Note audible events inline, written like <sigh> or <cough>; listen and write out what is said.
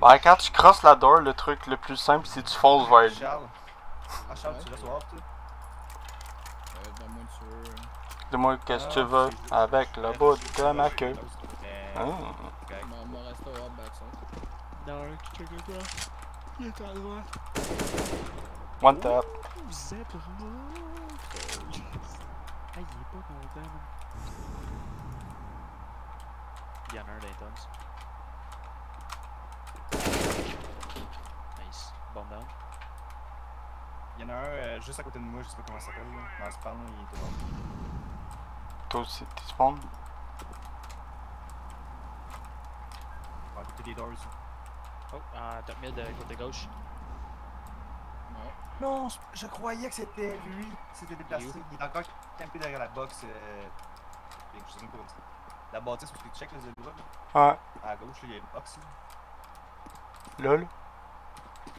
Ben, <laughs> quand tu crosses la door, le truc le plus simple, c'est que tu fonces vers lui. Charles. Ah, Charles, tu au hors, toi? Euh. Dis-moi qu'est-ce que tu Ah, veux avec le bout de ma queue. Ah. One tap. Ah, il est pas content. Il y en a un down. Il y en a un euh, juste à côté de moi, je sais pas comment ça s'appelle. Dans le spawn, il est tout bon. Toi aussi, t'es spawn? À côté des doors. Oh, ah, top mid, euh, côté gauche. Ouais. Non, je, je croyais que c'était lui. C'était déplacé. Il est? Il encore campé derrière la box. Euh... Je sais même pas. La bâtisse où tu check le zebra. là. Ouais. À gauche, là, il y a une box. Là. Là.